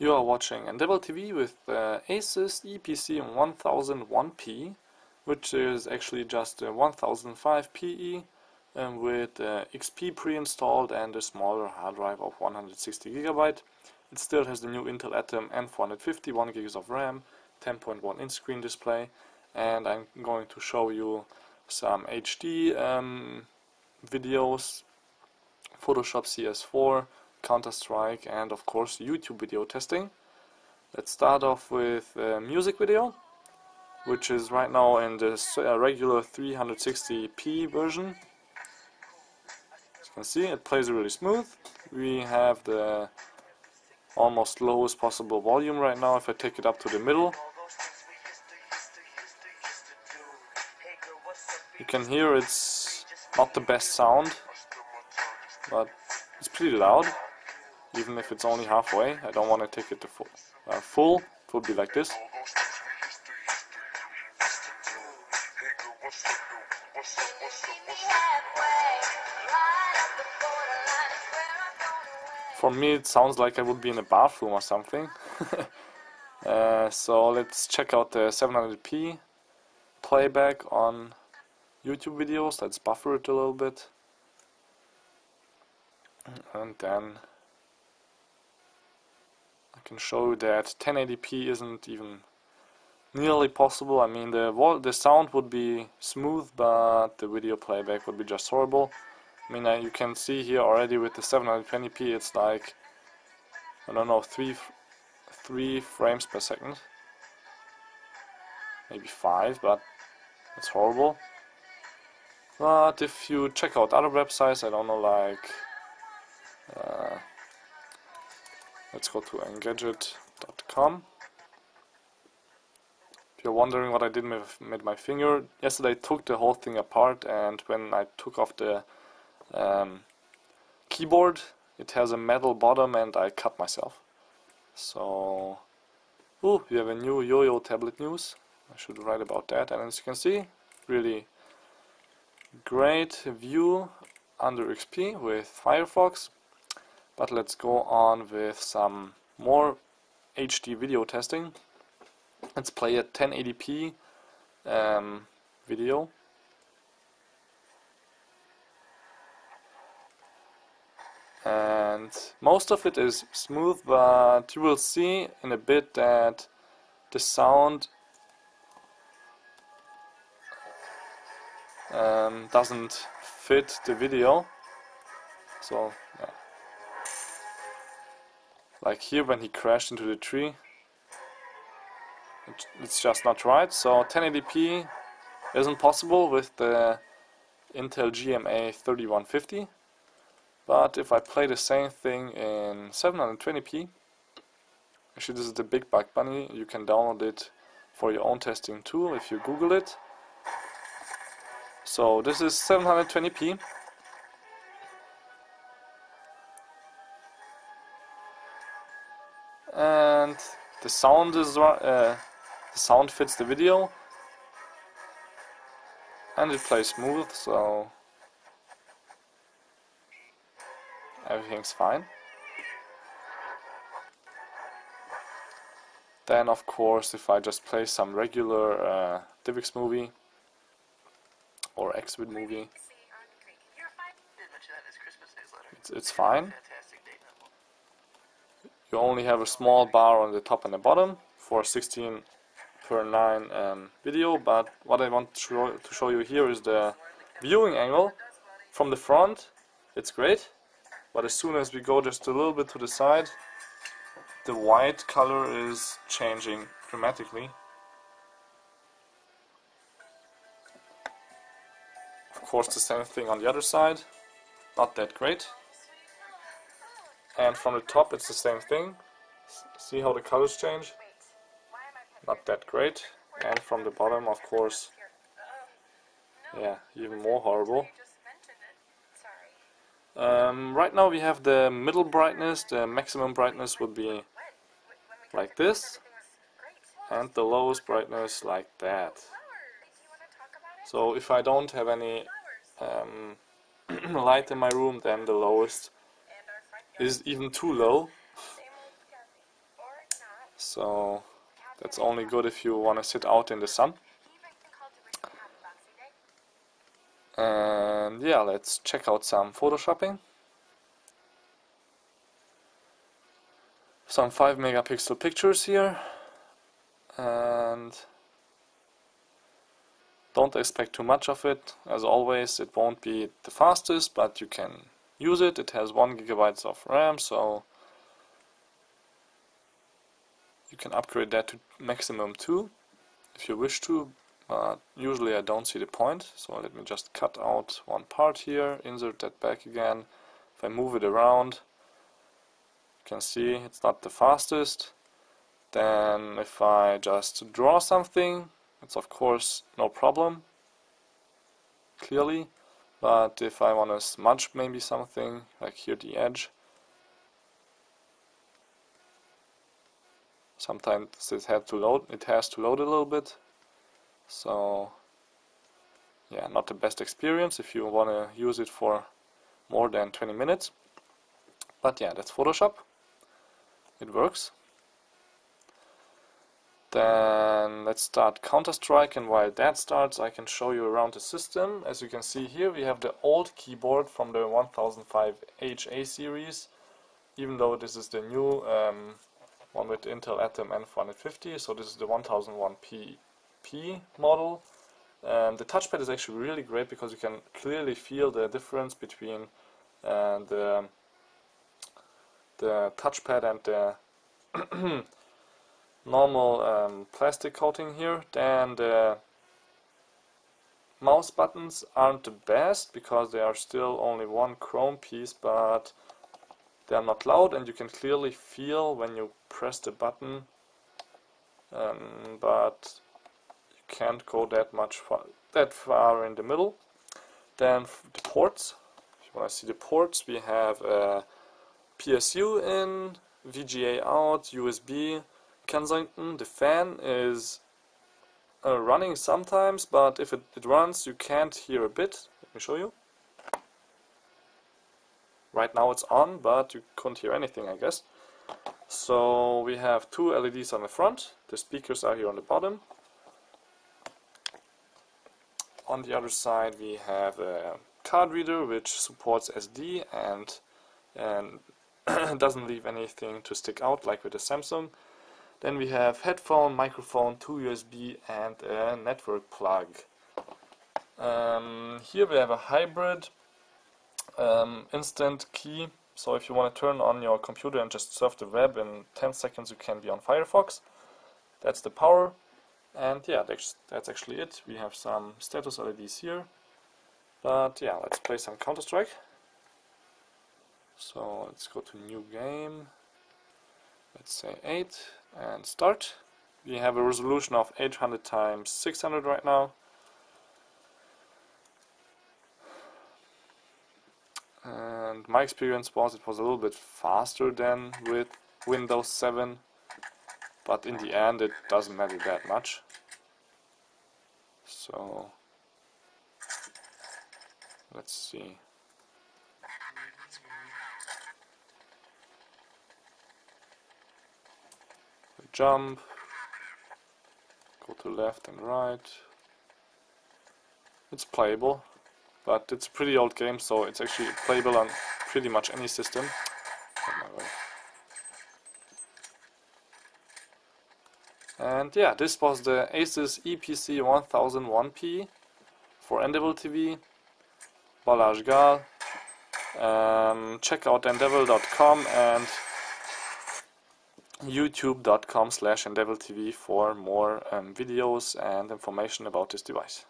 You are watching ndevil TV with the Asus Eee PC 1001P, which is actually just a 1005 PE um, with uh, XP pre-installed and a smaller hard drive of 160 GB. It still has the new Intel Atom N450, 1 GB of RAM, 10.1 inch screen display, and I'm going to show you some HD um, videos, Photoshop CS4, Counter-Strike and of course YouTube video testing. Let's start off with a music video which is right now in the uh, regular 360p version. As you can see it plays really smooth. We have the almost lowest possible volume right now if I take it up to the middle. You can hear it's not the best sound but it's pretty loud even if it's only halfway. I don't want to take it to full. Uh, full, would be like this. For me it sounds like I would be in a bathroom or something. uh, so let's check out the 700p playback on YouTube videos. Let's buffer it a little bit. And then can show that 1080p isn't even nearly possible. I mean, the the sound would be smooth, but the video playback would be just horrible. I mean, uh, you can see here already with the 720p, it's like I don't know, three three frames per second, maybe five, but it's horrible. But if you check out other websites, I don't know, like uh, Let's go to engadget.com. If you're wondering what I did with, my finger, yesterday I took the whole thing apart and when I took off the um, keyboard it has a metal bottom and I cut myself. So, ooh, we have a new JooJoo tablet news. I should write about that and as you can see, really great view under XP with Firefox but let's go on with some more HD video testing. Let's play a 1080p um, video. And most of it is smooth, but you will see in a bit that the sound um, doesn't fit the video. So yeah. Like here when he crashed into the tree. It's just not right. So 1080p isn't possible with the Intel GMA 3150. But if I play the same thing in 720p, actually this is the Big Buck Bunny, you can download it for your own testing tool if you Google it. So this is 720p and the sound is uh, the sound fits the video. And it plays smooth so everything's fine. Then of course if I just play some regular uh, DivX movie or Xvid movie it's, it's fine you only have a small bar on the top and the bottom for 16 per 9 um, video but what I want to show, to show you here is the viewing angle from the front. It's great but as soon as we go just a little bit to the side the white color is changing dramatically. Of course the same thing on the other side. Not that great and from the top it's the same thing. See how the colors change? Not that great. And from the bottom of course yeah even more horrible. Um, right now we have the middle brightness. The maximum brightness would be like this. And the lowest brightness like that. So if I don't have any um, light in my room then the lowest is even too low so that's only good if you want to sit out in the sun. And yeah, let's check out some photoshopping. Some 5 megapixel pictures here. And don't expect too much of it. As always, it won't be the fastest, but you can use it. It has 1 gigabytes of RAM, so you can upgrade that to maximum 2 if you wish to, but usually I don't see the point. So let me just cut out one part here, insert that back again. If I move it around, you can see it's not the fastest. Then if I just draw something, it's of course no problem, clearly. But if I want to smudge maybe something, like here the edge, sometimes it has to load it has to load a little bit. So yeah not the best experience if you want to use it for more than 20 minutes. But yeah that's Photoshop. It works then let's start Counter-Strike and while that starts I can show you around the system. As you can see here we have the old keyboard from the 1005 HA series even though this is the new um, one with Intel Atom N450 so this is the 1001PP model. And the touchpad is actually really great because you can clearly feel the difference between uh, the the touchpad and the normal um, plastic coating here then the mouse buttons aren't the best because they are still only one chrome piece but they are not loud and you can clearly feel when you press the button um, but you can't go that much far, that far in the middle. Then the ports, if you want to see the ports, we have a PSU in, VGA out, USB, Kensington. The fan is uh, running sometimes, but if it, it runs you can't hear a bit. Let me show you. Right now it's on, but you couldn't hear anything, I guess. So we have two LEDs on the front, the speakers are here on the bottom. On the other side we have a card reader which supports SD and, and doesn't leave anything to stick out like with the Samsung. Then we have headphone, microphone, two USB and a network plug. Um, here we have a hybrid um, instant key. So if you want to turn on your computer and just surf the web in 10 seconds you can be on Firefox. That's the power. And yeah that's, that's actually it. We have some status LEDs here. But yeah let's play some Counter-Strike. So let's go to new game let's say 8 and start. We have a resolution of 800 times 600 right now. And my experience was it was a little bit faster than with Windows 7 but in the end it doesn't matter that much. So let's see jump go to left and right. It's playable but it's a pretty old game so it's actually playable on pretty much any system. And yeah this was the Asus Eee PC 1001p for ndevil TV Balazs Gal. Um, check out ndevil.com and youtube.com slash TV for more um, videos and information about this device